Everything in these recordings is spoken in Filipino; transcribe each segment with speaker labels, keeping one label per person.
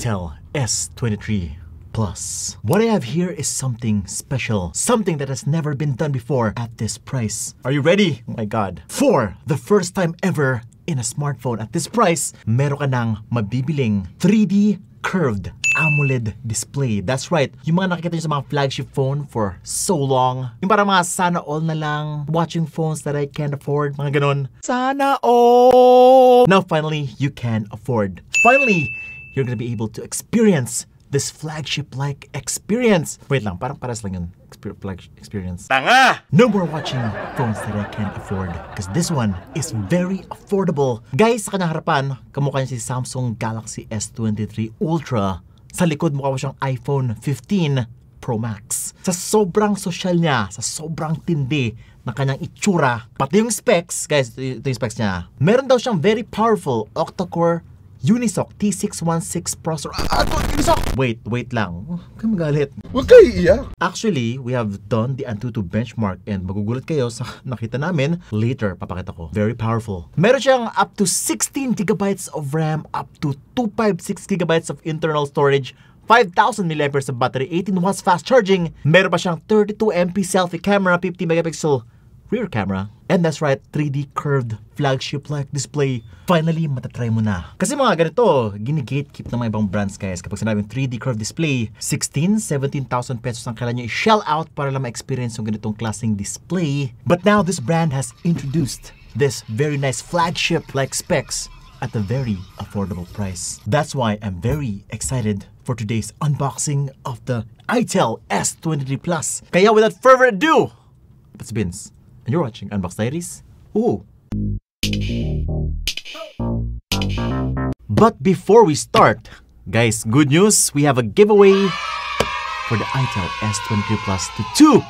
Speaker 1: ITEL S23 Plus. What I have here is something special, something that has never been done before at this price. Are you ready? Oh my god. For the first time ever in a smartphone at this price, meron ka ng mabibiling 3D curved AMOLED display. That's right. Yung mga nakikita nyo sa mga flagship phone for so long. Yung parang mga sana all na lang. Watching phones that I can't afford. Mga ganun. Sana all! Now finally, you can afford. Finally, you're gonna be able to experience this flagship-like experience. Wait lang, parang paras lang yun. Exper- experience.
Speaker 2: Tanga!
Speaker 1: No more watching phones that I can't afford because this one is very affordable. Guys, sa kanyang harapan, kamukha niya si Samsung Galaxy S23 Ultra. Sa likod mukha mo siyang iPhone 15 Pro Max. Sa sobrang social niya, sa sobrang tindi ng kanyang itsura, pati yung specs, guys, ito yung specs niya. Meron daw siyang very powerful octa-core Unisoc T616 processor. Ah, ito, Unisoc! Wait, wait lang. Huwag kang magalit.
Speaker 2: Huwag kayo iiyak.
Speaker 1: Actually, we have done the Antutu benchmark and magugulat kayo sa nakita namin. Later, papakita ko. Very powerful. Meron siyang up to 16 gigabytes of RAM, up to 256 gigabytes of internal storage, 5,000 mAh of battery, 18 watts fast charging. Meron pa siyang 32 MP selfie camera, 50 megapixel rear camera. And that's right, 3D curved flagship-like display. Finally, matatry mo na. Kasi mga ganito, gini-gatekeep ng mga ibang brands guys. Kapag sinabing 3D curved display, 16, 17,000 pesos ang kailangan nyo i-shell out para lang ma-experience yung ganitong klaseng display. But now, this brand has introduced this very nice flagship-like specs at a very affordable price. That's why I'm very excited for today's unboxing of the ITEL S23 Plus. Kaya without further ado, it's Vince, and you're watching Unbox Diaries. Ooh. But before we start, guys, good news, we have a giveaway for the ITEL S23 Plus to two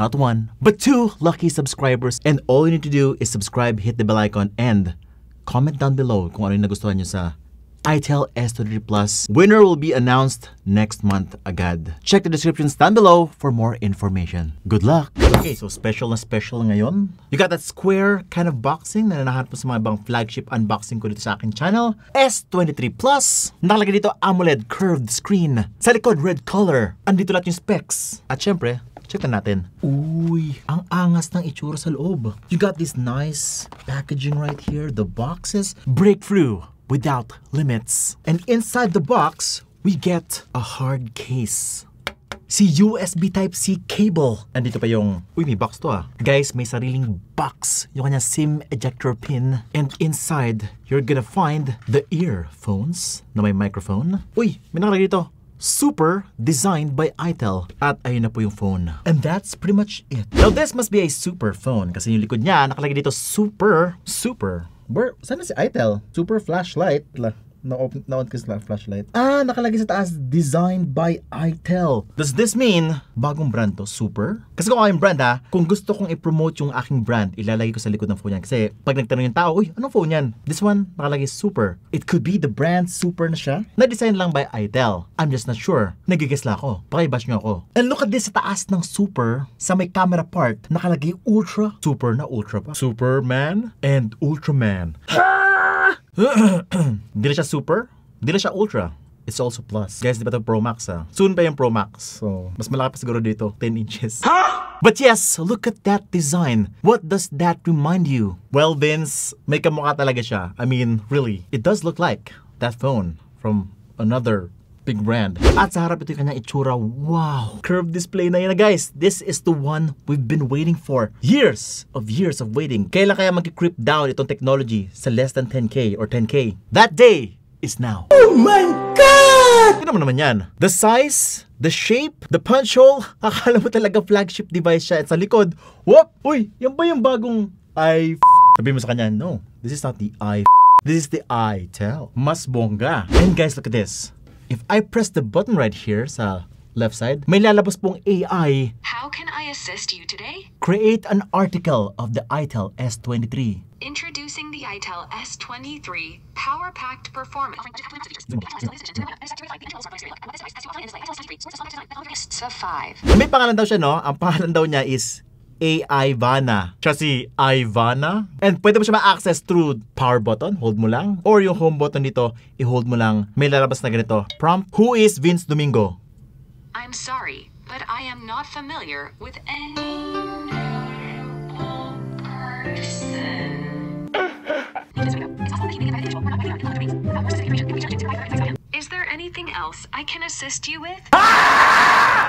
Speaker 1: not one, but two lucky subscribers. And all you need to do is subscribe, hit the bell icon, and comment down below kung ano yung nagustuhan nyo sa ITEL S23 Plus. Winner will be announced next month agad. Check the descriptions down below for more information. Good luck! Okay, so special na special ngayon. You got that square kind of boxing na nanahanap mo sa mga ibang flagship unboxing ko dito sa akin channel. S23 Plus. Nakalagay dito AMOLED curved screen. Sa likod, red color. Andito lahat yung specs. At syempre, Check na natin. Uy, ang angas ng itsura sa loob. You got this nice packaging right here. The boxes. Breakthrough without limits. And inside the box, we get a hard case. Si USB Type-C cable. Andito pa yung... Uy, may box to ah. Guys, may sariling box. Yung kanya SIM ejector pin. And inside, you're gonna find the earphones na may microphone. Uy, may nakalagay dito. Super designed by ITEL. At ayun na po yung phone. And that's pretty much it. Now this must be a super phone kasi yung likod niya nakalagay dito super, super. Where, saan na si ITEL? Super flashlight. La, na-open na kasi la flashlight. Ah, nakalagay sa taas designed by ITEL. Does this mean bagong brand to, super? Kasi kung ako yung brand ha, kung gusto kong i-promote yung aking brand, ilalagay ko sa likod ng phone yan. Kasi pag nagtanong yung tao, uy, anong phone yan? This one, nakalagay super. It could be the brand super na siya. Na-design lang by ITEL. I'm just not sure. Nagigis lang ako. Pakibash nyo ako. And look at this sa taas ng super, sa may camera part, nakalagay ultra. Super na ultra pa. Superman and Ultraman. Hindi siya super, hindi siya ultra. It's also plus. Guys, di ba ito Pro Max ah? Soon pa yung Pro Max. So, mas malaki pa siguro dito. 10 inches. But yes, look at that design. What does that remind you? Well, Vince, may kamukha talaga siya. I mean, really, it does look like that phone from another big brand. At sa harap ito yung kanyang itsura. Wow! Curved display na yan na guys. This is the one we've been waiting for. Years of years of waiting. Kailan kaya mag-creep down itong technology sa less than 10K or 10K? That day is now. Oh my God! Ano naman yan? The size, the shape, the punch hole, akala mo talaga flagship device siya. At sa likod, whoop! Uy, yan ba yung bagong i... Sabi mo sa kanya, no, this is not the i... This is the iTel. Mas bongga. And guys, look at this. If I press the button right here sa left side, may lalabas pong AI.
Speaker 3: How can I assist you today?
Speaker 1: Create an article of the ITEL S23.
Speaker 3: Introducing the ITEL S23 Power Packed Performance. Sa 5.
Speaker 1: May pangalan daw siya, no? Ang pangalan daw niya is AI Vana. Siya si Ivana. And pwede mo siya ma-access through power button, hold mo lang. Or yung home button dito, i-hold mo lang. May lalabas na ganito. Prompt, who is Vince Domingo?
Speaker 3: I'm sorry, but I am not familiar with any Is there anything else I can assist you with?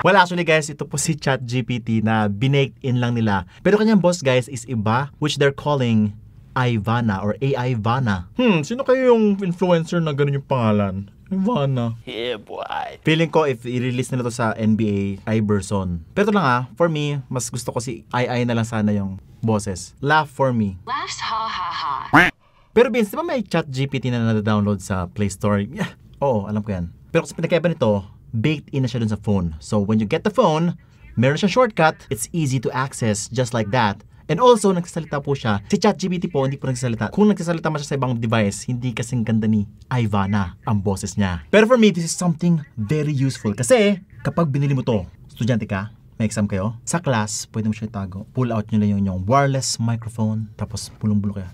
Speaker 1: Well, actually guys, ito po si ChatGPT na binaked in lang nila. Pero kanyang boss guys is iba, which they're calling Ivana or AI Vana. Hmm, sino kayo yung influencer na ganun yung pangalan? Ivana.
Speaker 2: Yeah, boy.
Speaker 1: Feeling ko if i-release nila to sa NBA, Iverson. Pero ito lang ah, for me, mas gusto ko si AI na lang sana yung bosses. Laugh for me.
Speaker 3: Laughs ha ha ha.
Speaker 1: Pero Vince, di ba may chat GPT na nada-download sa Play Store? Yeah. Oo, alam ko yan. Pero kasi pinagkaiba nito, baked in na siya dun sa phone. So when you get the phone, meron siyang shortcut, it's easy to access just like that. And also, nagsasalita po siya. Si ChatGPT po, hindi po nagsasalita. Kung nagsasalita man siya sa ibang device, hindi kasing ganda ni Ivana ang boses niya. Pero for me, this is something very useful. Kasi, kapag binili mo to, estudyante ka, may exam kayo, sa class, pwede mo siya itago. Pull out nyo lang yung, yung wireless microphone, tapos bulong-bulong kayo.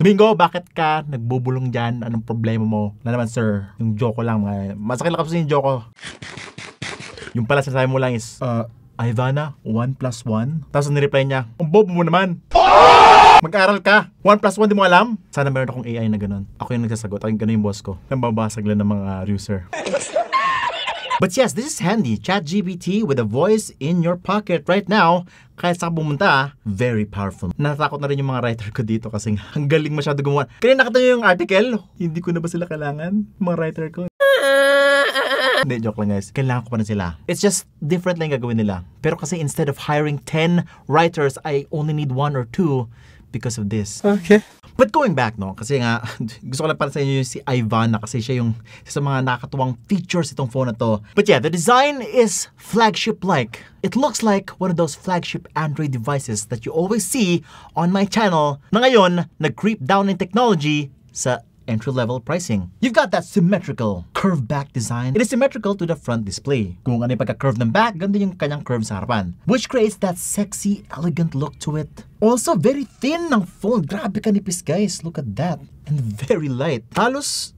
Speaker 1: Domingo, bakit ka nagbubulong dyan? Anong problema mo? Na naman, sir, yung joke ko lang. mga- Masakit lang kasi yung joke ko. Yung pala sinasabi mo lang is, uh, Ivana, 1 plus 1? Tapos nireply niya, ang bobo mo naman. Mag-aral ka. 1 plus 1, di mo alam? Sana meron akong AI na ganun. Ako yung nagsasagot. Ako yung ganun yung boss ko. Nambabasag lang ng mga user. But yes, this is handy. ChatGPT with a voice in your pocket right now. Kahit sa pumunta, very powerful. Natatakot na rin yung mga writer ko dito kasi ang galing masyado gumawa. Kaya nakita nyo yung article? Hindi ko na ba sila kailangan? Mga writer ko. Hindi, joke lang guys. Kailangan ko pa na sila. It's just different lang gagawin nila. Pero kasi instead of hiring 10 writers, I only need one or two because of this.
Speaker 2: Okay.
Speaker 1: But going back, no, kasi nga, gusto ko lang para sa inyo yung si Ivana kasi siya yung sa mga nakakatuwang features itong phone na to. But yeah, the design is flagship-like. It looks like one of those flagship Android devices that you always see on my channel na ngayon, nag-creep down in technology sa entry-level pricing. You've got that symmetrical curved back design. It is symmetrical to the front display. Kung ano yung pagka-curve ng back, ganda yung kanyang curve sa harapan. Which creates that sexy, elegant look to it. Also, very thin ng phone. Grabe ka nipis, guys. Look at that. And very light. Halos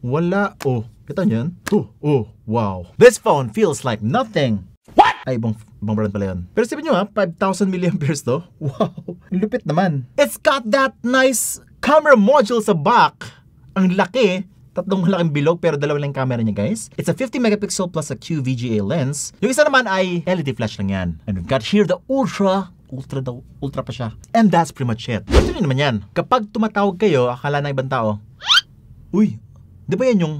Speaker 1: wala. Oh, kita niyo yan? Oh, oh, wow. This phone feels like nothing. What? Ay, ibang, ibang brand pala yun. Pero sabi nyo ha, 5,000 milliamperes to. Wow, lupit naman. It's got that nice camera module sa back. Ang laki. Tatlong malaking bilog pero dalawa lang camera niya guys. It's a 50 megapixel plus a QVGA lens. Yung isa naman ay LED flash lang yan. And we've got here the Ultra Ultra daw, ultra pa siya. And that's pretty much it. Ito rin naman yan. Kapag tumatawag kayo, akala ng ibang tao, Uy, di ba yan yung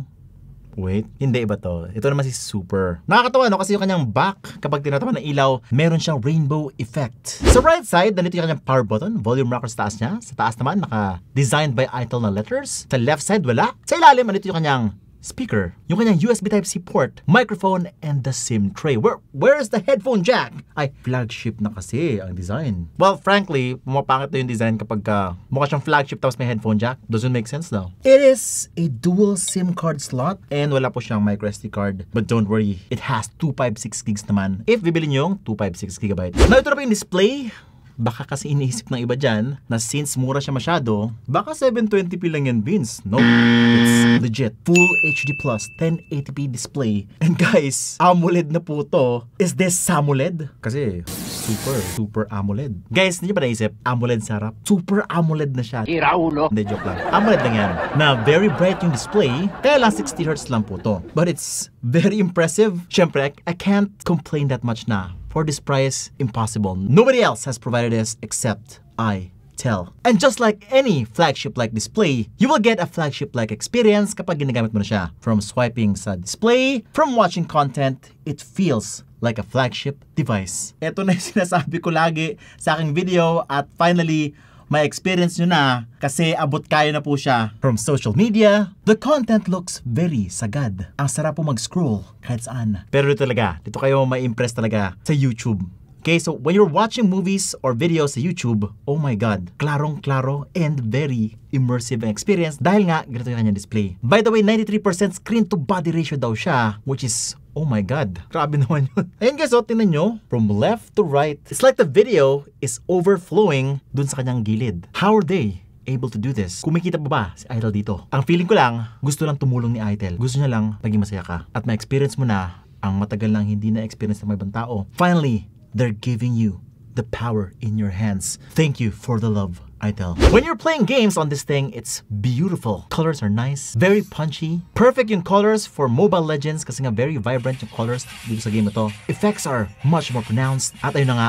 Speaker 1: Wait, hindi iba to. Ito naman si Super. Nakakatawa no kasi yung kanyang back kapag tinatawa ng ilaw, meron siyang rainbow effect. Sa right side, nandito yung kanyang power button, volume rocker sa taas niya. Sa taas naman, naka-designed by Itel na letters. Sa left side, wala. Sa ilalim, nandito yung kanyang speaker, yung kanyang USB Type-C port, microphone, and the SIM tray. Where, where is the headphone jack? Ay, flagship na kasi ang design. Well, frankly, pumapangit na yung design kapag ka mukha siyang flagship tapos may headphone jack. Doesn't make sense now. It is a dual SIM card slot and wala po siyang micro SD card. But don't worry, it has 256 gigs naman. If bibili niyo yung 256 gigabytes. Now, ito na po yung display. Baka kasi iniisip ng iba dyan na since mura siya masyado, baka 720p lang yan, Vince. No, it's legit. Full HD Plus 1080p display. And guys, AMOLED na po to. Is this SAMOLED? Kasi super, super AMOLED. Guys, hindi nyo ba naisip? AMOLED sa harap? Super AMOLED na siya.
Speaker 2: Iraulo.
Speaker 1: Hindi, joke lang. AMOLED lang yan. Na very bright yung display, kaya lang 60Hz lang po to. But it's very impressive. Siyempre, I can't complain that much na. For this price, impossible. Nobody else has provided this except I tell. And just like any flagship-like display, you will get a flagship-like experience kapag ginagamit mo na siya. From swiping sa display, from watching content, it feels like a flagship device. Ito na yung sinasabi ko lagi sa aking video at finally, may experience nyo na kasi abot kayo na po siya from social media. The content looks very sagad. Ang sarap po mag-scroll kahit saan. Pero dito talaga, dito kayo ma-impress talaga sa YouTube. Okay, so when you're watching movies or videos sa YouTube, oh my God, klarong-klaro and very immersive experience dahil nga ganito yung kanyang display. By the way, 93% screen to body ratio daw siya, which is Oh my God. Grabe naman yun. Ayun guys, oh, tingnan nyo. From left to right. It's like the video is overflowing dun sa kanyang gilid. How are they? able to do this. Kumikita pa ba si Idol dito? Ang feeling ko lang, gusto lang tumulong ni Idol. Gusto niya lang maging masaya ka. At ma-experience mo na ang matagal nang hindi na-experience ng ibang tao. Finally, they're giving you the power in your hands. Thank you for the love, Idol. When you're playing games on this thing, it's beautiful. Colors are nice, very punchy. Perfect yung colors for Mobile Legends kasi nga very vibrant yung colors dito sa game na to. Effects are much more pronounced. At ayun na nga,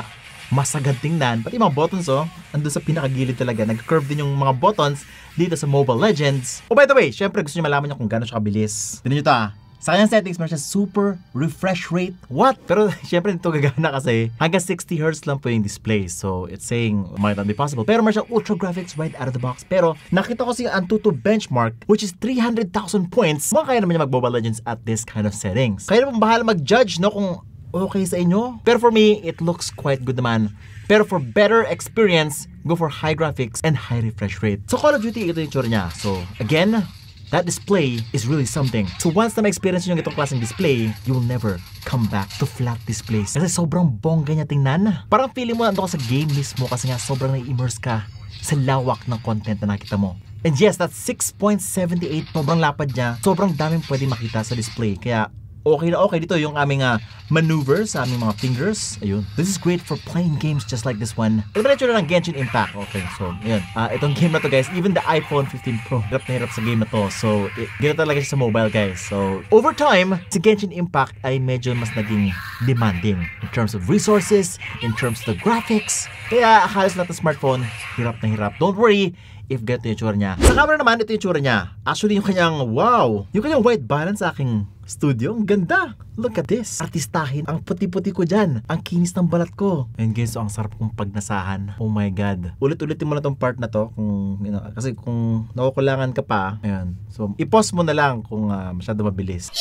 Speaker 1: masagad tingnan. Pati mga buttons, oh, andun sa pinakagilid talaga. Nag-curve din yung mga buttons dito sa Mobile Legends. Oh, by the way, syempre gusto nyo malaman nyo kung gano'n siya kabilis. Tignan nyo to, ah. Sa kanyang settings, meron siya super refresh rate. What? Pero syempre ito gagana kasi hanggang 60 Hz lang po yung display. So it's saying might not be possible. Pero meron siyang ultra graphics right out of the box. Pero nakita ko si Antutu benchmark which is 300,000 points. Mga kaya naman niya mag-Mobile Legends at this kind of settings. Kaya naman bahala mag-judge no kung okay sa inyo. Pero for me, it looks quite good naman. Pero for better experience, go for high graphics and high refresh rate. So Call of Duty, ito yung tsura niya. So again, that display is really something. So once na ma-experience nyo itong klaseng display, you will never come back to flat displays. Kasi sobrang bongga niya tingnan. Parang feeling mo nandun ka sa game mismo kasi nga sobrang na-immerse ka sa lawak ng content na nakita mo. And yes, that's 6.78. Sobrang lapad niya. Sobrang daming pwede makita sa display. Kaya okay na okay dito yung aming uh, maneuver sa aming mga fingers. Ayun. This is great for playing games just like this one. Diretso na ng Genshin Impact. Okay, so, ayun. Uh, itong game na to guys, even the iPhone 15 Pro, hirap na hirap sa game na to. So, it, gano'n talaga siya sa mobile guys. So, over time, si Genshin Impact ay medyo mas naging demanding in terms of resources, in terms of the graphics. Kaya halos lahat ng smartphone, hirap na hirap. Don't worry, if ganito yung tsura niya. Sa camera naman, ito yung tsura niya. Actually, yung kanyang, wow, yung kanyang white balance sa aking studio, ang ganda. Look at this. Artistahin. Ang puti-puti ko dyan. Ang kinis ng balat ko. And guys, so ang sarap kong pagnasahan. Oh my God. Ulit-ulitin mo na tong part na to. Kung, you know, kasi kung nakukulangan ka pa, ayan. So, i-pause mo na lang kung uh, masyado mabilis.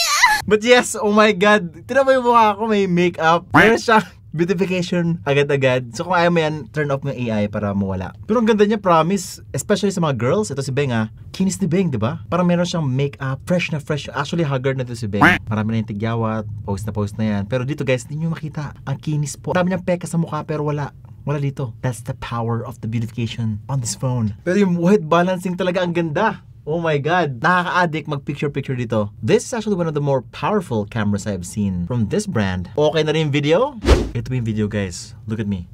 Speaker 1: But yes, oh my God. Tinan mo yung mukha ko, may makeup. Meron siya beautification agad-agad. So kung ayaw mo yan, turn off mo yung AI para mawala. Pero ang ganda niya, promise. Especially sa mga girls. Ito si Beng ah. Kinis ni Beng, di ba? Parang meron siyang makeup. Fresh na fresh. Actually, haggard na ito si Beng. Marami na yung tigyawat. Post na post na yan. Pero dito guys, hindi nyo makita. Ang kinis po. Marami niyang peka sa mukha pero wala. Wala dito. That's the power of the beautification on this phone. Pero yung white balancing talaga ang ganda. Oh my God! Nakaka-addict mag-picture-picture dito. This is actually one of the more powerful cameras I've seen from this brand. Okay na rin video? Ito yung video guys. Look at me.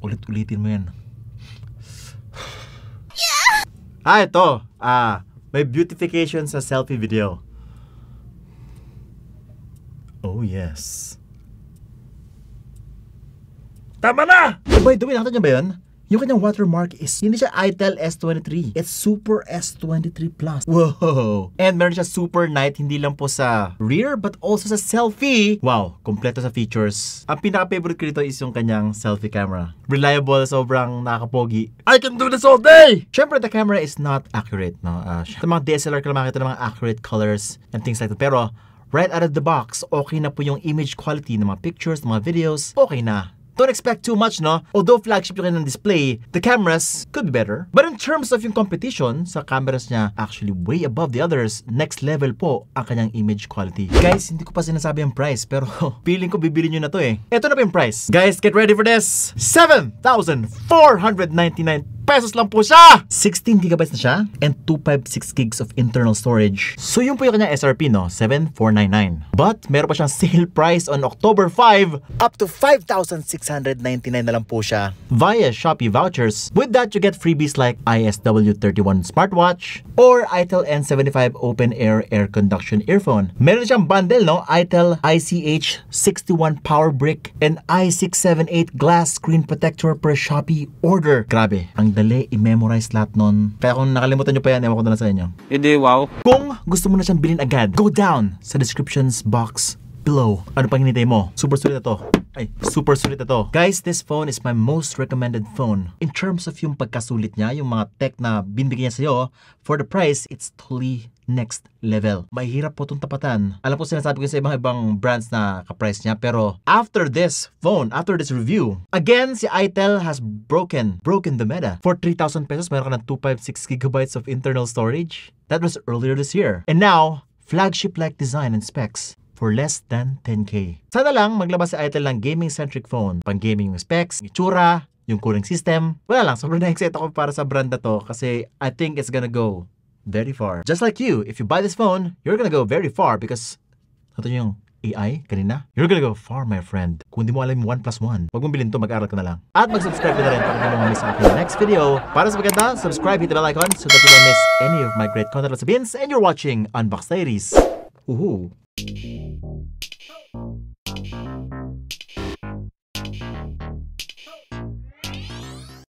Speaker 1: Ulit-ulitin mo yan. Ah, ito. Ah, may beautification sa selfie video. Oh, yes. Tama na! Oh, by the way, nakita niyo ba yun? Yung kanyang watermark is, hindi siya ITEL S23. It's Super S23 Plus. Whoa! And meron siya Super Night, hindi lang po sa rear, but also sa selfie. Wow, kompleto sa features. Ang pinaka-favorite ko dito is yung kanyang selfie camera. Reliable, sobrang nakakapogi. I can do this all day! Siyempre, the camera is not accurate, no? Uh, sa mga DSLR ka lang makita ng mga accurate colors and things like that. Pero, right out of the box, okay na po yung image quality ng mga pictures, ng mga videos. Okay na. Don't expect too much, no? Although flagship yung kanyang display, the cameras could be better. But in terms of yung competition, sa cameras niya, actually way above the others, next level po ang kanyang image quality. Guys, hindi ko pa sinasabi ang price, pero feeling ko bibili nyo na to eh. Ito na po yung price. Guys, get ready for this! 7,499 pesos lang po siya! 16 gigabytes na siya and 256 gigs of internal storage. So yun po yung kanyang SRP no, 7,499. But meron pa siyang sale price on October 5 up to 5,699 na lang po siya via Shopee vouchers. With that, you get freebies like ISW31 smartwatch or ITEL N75 open air air conduction earphone. Meron siyang bundle no, ITEL ICH 61 power brick and i678 glass screen protector per Shopee order. Grabe, ang dali i-memorize lahat nun. Kaya kung nakalimutan nyo pa yan, ewan ko na lang sa inyo.
Speaker 2: Hindi, wow.
Speaker 1: Kung gusto mo na siyang bilhin agad, go down sa descriptions box below. Ano pang hinintay mo? Super sulit na to. Ay, super sulit na to. Guys, this phone is my most recommended phone. In terms of yung pagkasulit niya, yung mga tech na binibigyan niya sa'yo, for the price, it's totally next level. Mahirap po itong tapatan. Alam po sinasabi ko sa ibang ibang brands na ka-price niya, pero after this phone, after this review, again, si ITEL has broken, broken the meta. For 3,000 pesos, meron ka ng 256 gigabytes of internal storage. That was earlier this year. And now, flagship-like design and specs for less than 10k. Sana lang maglabas si Itel ng gaming-centric phone. Pang-gaming yung specs, yung itsura, yung cooling system. Wala lang, sobrang na-excite ako para sa brand na to kasi I think it's gonna go very far. Just like you, if you buy this phone, you're gonna go very far because ito yung AI kanina. You're gonna go far, my friend. Kung di mo alam yung 1 plus 1, huwag mong bilhin to, mag-aral ka na lang. At mag-subscribe ka na rin para hindi mo miss ang aking next video. Para sa maganda, subscribe, hit the bell icon so that you don't miss any of my great content Bins and you're watching Unbox Diaries. Woohoo! Thank you.